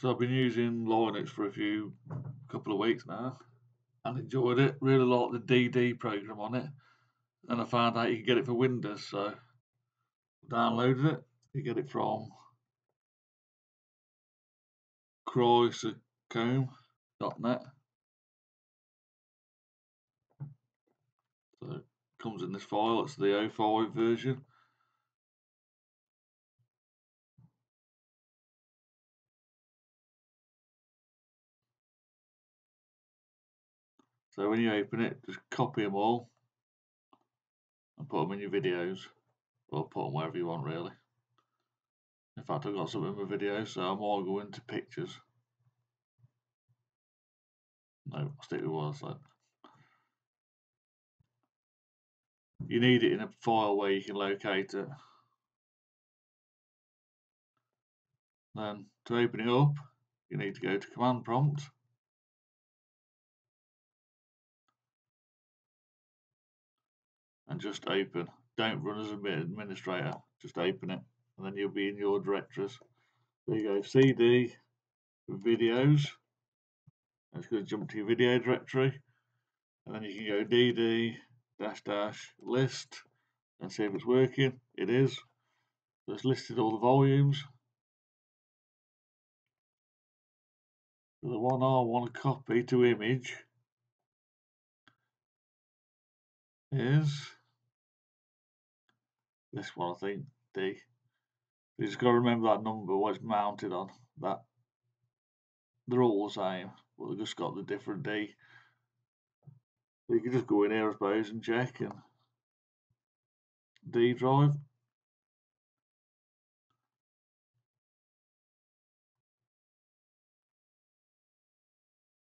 So I've been using Linux for a few couple of weeks now and enjoyed it. Really like the DD program on it. And I found out you can get it for Windows, so downloaded it. You get it from chrysocome.net. So it comes in this file, it's the 05 version. So when you open it, just copy them all and put them in your videos or put them wherever you want really. In fact, I've got some in my videos, so I might go into pictures. No, I'll stick with I said. You need it in a file where you can locate it. Then to open it up, you need to go to command prompt and just open. Don't run as an administrator, just open it and then you'll be in your directories. There you go, CD, videos. It's going to jump to your video directory and then you can go DD dash dash list and see if it's working. It is. So it's listed all the volumes. So the one I want to copy to image is this one, I think, D. You just got to remember that number, what it's mounted on. That They're all the same, but they've just got the different D. So you can just go in here, I suppose, and check and D drive.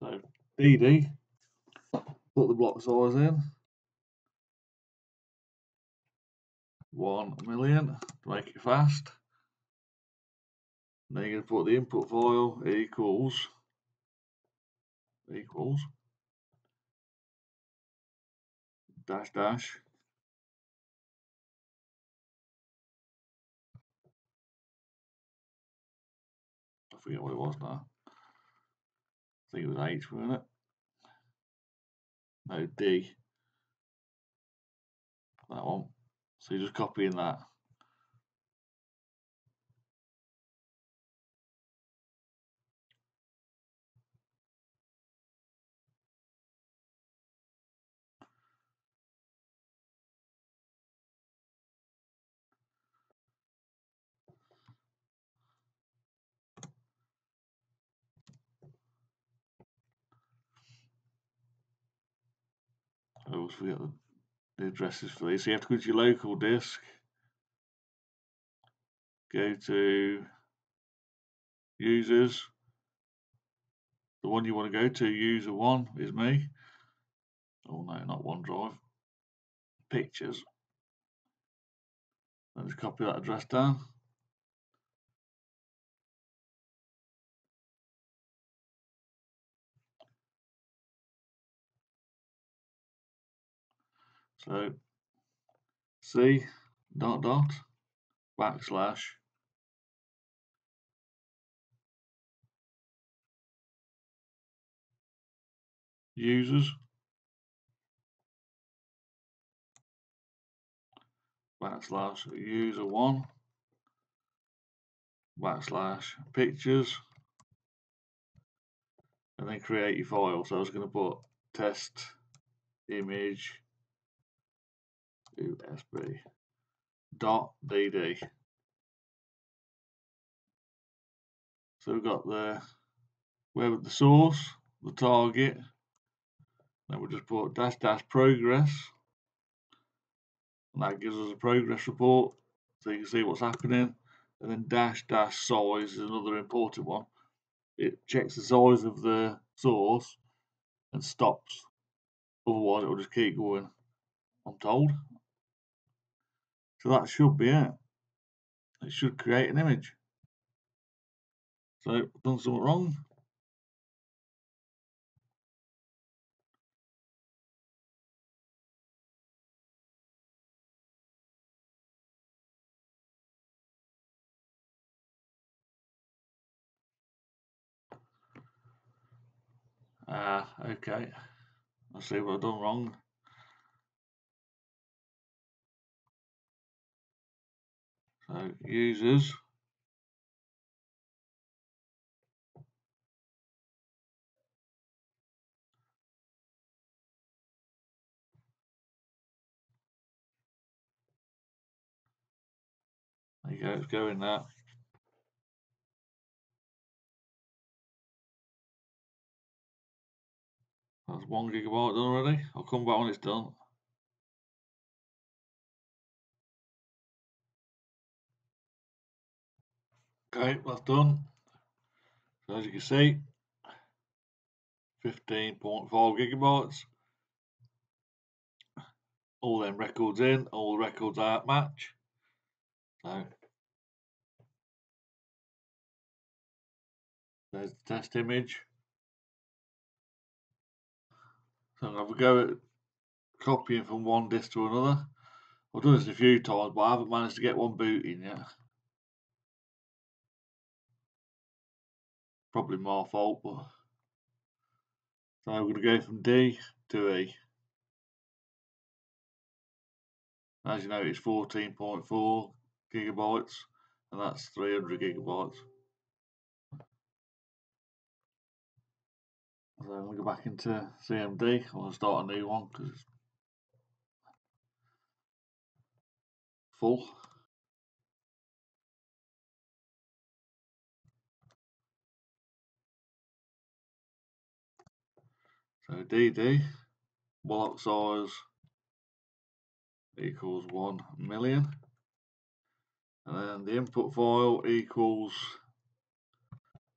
So DD, put the block size in. 1 million to make it fast. then you're going to put the input file equals equals dash dash I forget what it was now. I think it was H, wasn't it? No, D. That one. So you're just copying that. Oh, I always forget the the addresses for these. So you have to go to your local disk, go to users. The one you want to go to, user one, is me. Oh no, not OneDrive. Pictures. Let us copy that address down. So C dot dot backslash. Users. Backslash user one. Backslash pictures. And then create your file. So I was going to put test image USB dot DD. So we've got the where the source, the target, then we'll just put dash dash progress, and that gives us a progress report so you can see what's happening. And then dash dash size is another important one. It checks the size of the source and stops. Otherwise, it will just keep going. I'm told. So that should be it. It should create an image. So I've done something wrong. Ah, okay. I see what I've done wrong. So users. There you go, it's going now. That's one gigabyte done already. I'll come back when it's done. Okay, that's done. So as you can see, 15.5 gigabytes. All them records in, all the records out match. So there's the test image. So I'm going to go at copying from one disk to another. I've done this a few times, but I haven't managed to get one booting yet. Probably my fault, but so I'm going to go from D to E. As you know, it's 14.4 gigabytes, and that's 300 gigabytes. So I'm going to go back into CMD. I'm going to start a new one because it's full. Uh, so DD, block size equals 1 million. And then the input file equals,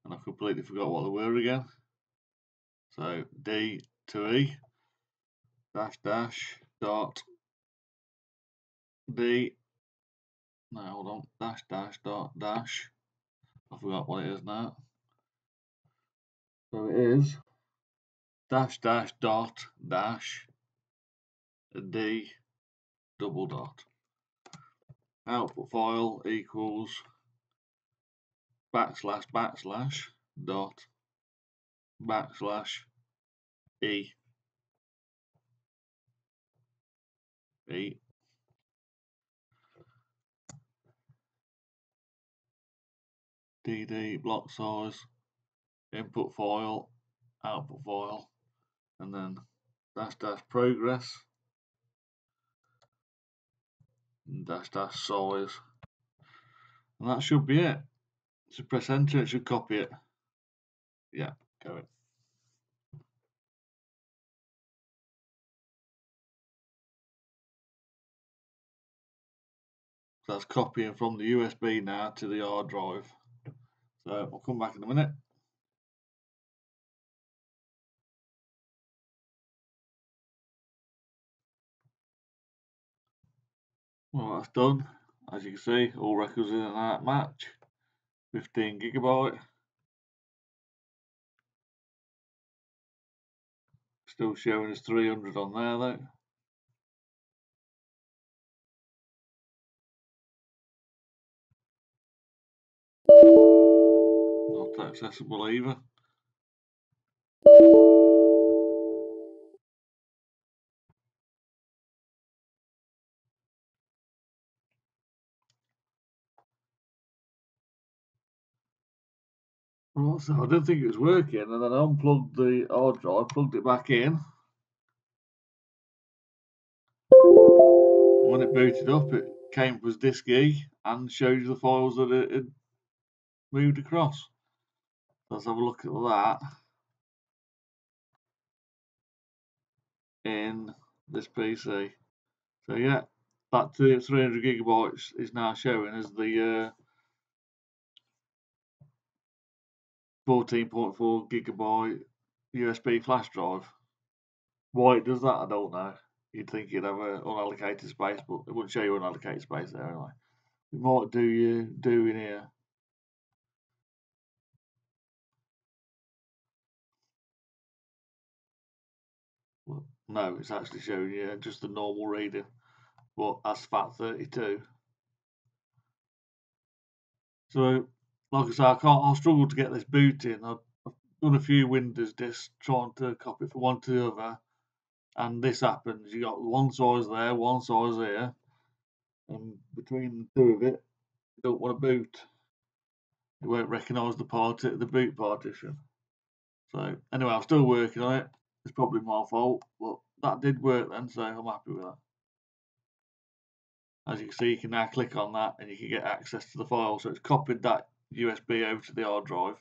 and I completely forgot what they were again. So D to E dash dash dot D no hold on dash dash dot dash I forgot what it is now. So it is dash dash dot dash D double dot. Output file equals backslash backslash dot backslash E. E. DD block size input file output file and then dash dash progress. Dash dash size. And that should be it. So press enter it should copy it. Yeah go it that's copying from the USB now to the hard drive. So I'll come back in a minute Well, that's done. As you can see, all records in that match. 15 gigabyte. Still showing us 300 on there though. Not accessible either. Well, so I didn't think it was working, and then I unplugged the hard drive, plugged it back in. When it booted up, it came with disk E and showed you the files that it had moved across. Let's have a look at that in this PC. So yeah, that 300 gigabytes is now showing as the uh, 14.4 gigabyte USB flash drive. Why it does that, I don't know. You'd think you'd have an unallocated space, but it wouldn't show you unallocated space there anyway. We might do you do in here. Well, no, it's actually showing you just the normal reading, but that's FAT32. So like I say, I can't. I struggle to get this booting. I've, done a few Windows disks trying to copy it from one to the other, and this happens. You got one size there, one size here, and between the two of it, you don't want to boot. It won't recognise the part the boot partition. So anyway, I'm still working on it. It's probably my fault, but that did work then, so I'm happy with that. As you can see, you can now click on that and you can get access to the file. So it's copied that USB over to the hard drive.